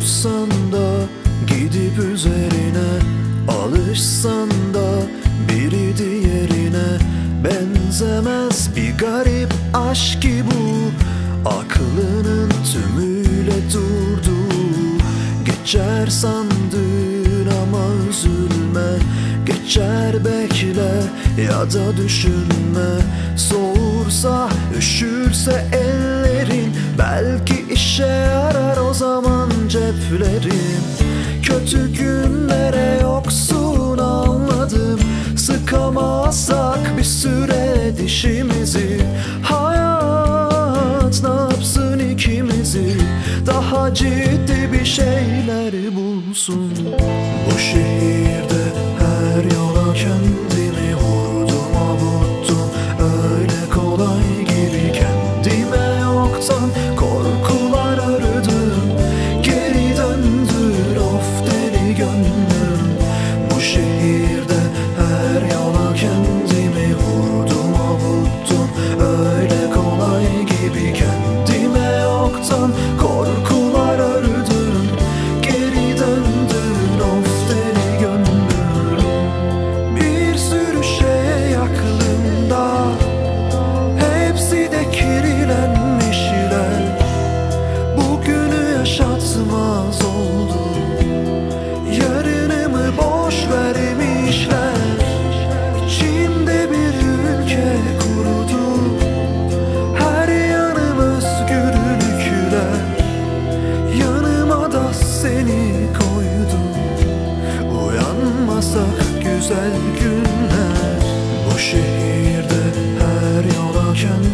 unutsan da Gidip üzerine alışsan da Biri diğerine benzemez. Bir garip aşk ki bu Aklının tümüyle durdu. Geçer sandın ama üzülme Geçer bekle ya da düşünme. Soğursa üşürse ceplerin Kötü günlere yoksun anladım. Sıkamazsak bir süre dişimizi. Hayat ne yapsın ikimizi? Daha ciddi bir şeyler bulsun. Bu şehirde her yola kendi güzel günler. Bu şehirde her yola kendi